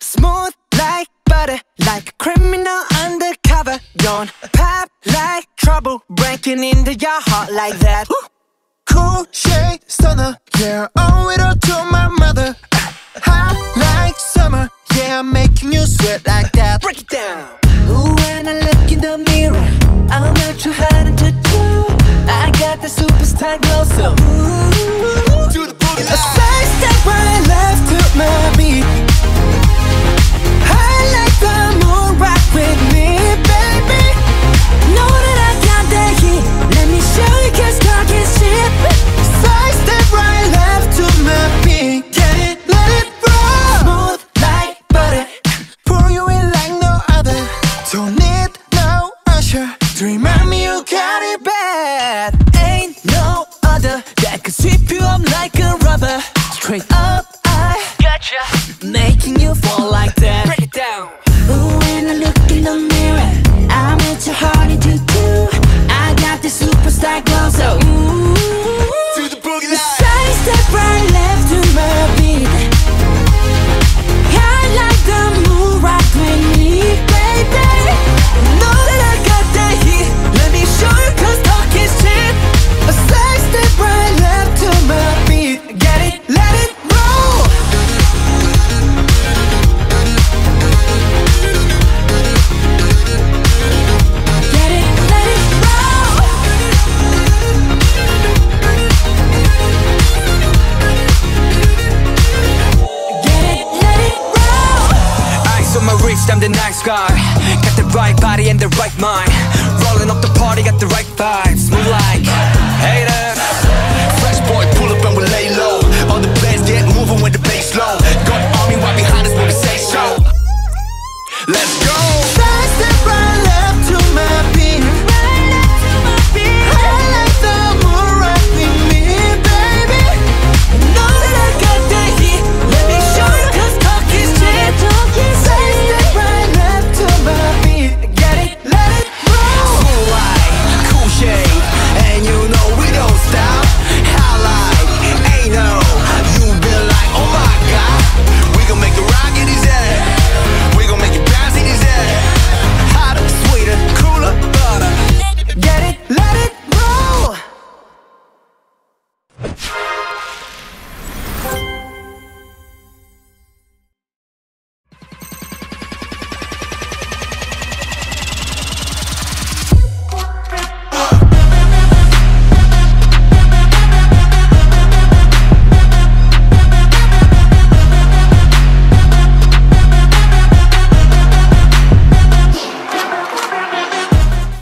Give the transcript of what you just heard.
Smooth like butter, like a criminal undercover. Don't pop like trouble, breaking into your heart like that. cool shade stunner, yeah, owe it all to my mother. Hot like summer, yeah, I'm making you sweat like that. Break it down. Ooh, when I look in the mirror, I'm not too hard to do. I got the superstar glow, so ooh. Do Straight up, I gotcha. Making you fall like that. I'm the nice guy. Got the right body and the right mind. Rolling up the party, got the right vibes. Move like haters.